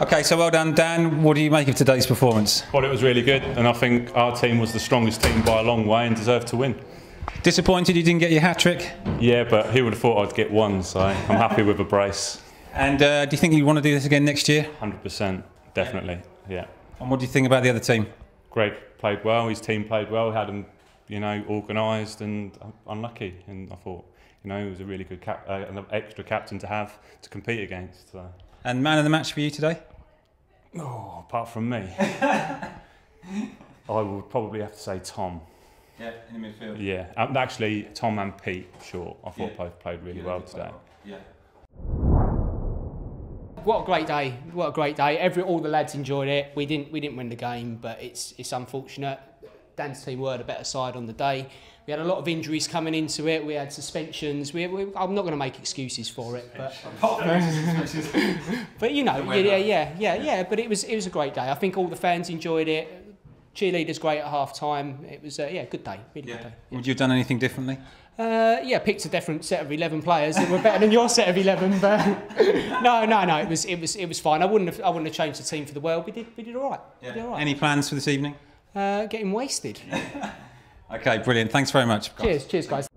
Okay, so well done, Dan. What do you make of today's performance? Well, it was really good, and I think our team was the strongest team by a long way and deserved to win. Disappointed you didn't get your hat trick? Yeah, but who would have thought I'd get one? So I'm happy with a brace. And uh, do you think you want to do this again next year? 100%, definitely. Yeah. And what do you think about the other team? Greg played well. His team played well. Had them, you know, organised and unlucky. And I thought, you know, he was a really good cap- uh, an extra captain to have to compete against. So. And man of the match for you today? Oh, apart from me, I would probably have to say Tom. Yeah, in the midfield. Yeah, um, actually, Tom and Pete Short. I thought Yeah. both played really well today. Yeah. What a great day! What a great day! Every all the lads enjoyed it. We didn't we didn't win the game, but it's it's unfortunate. Dan's team were the better side on the day. We had a lot of injuries coming into it. We had suspensions. We, we, I'm not going to make excuses for it, but but you know, yeah, yeah, yeah, yeah. But it was it was a great day. I think all the fans enjoyed it. Cheerleaders great at half time. It was uh, yeah, good day, really good day. Would you have done anything differently? Uh, yeah, picked a different set of eleven players that were better than your set of eleven. But no, no, no, it was it was it was fine. I wouldn't have I wouldn't have changed the team for the world. We did we did all right. We did all right. Any plans for this evening? Uh, getting wasted. Okay, brilliant. Thanks very much. cheers, cheers, guys.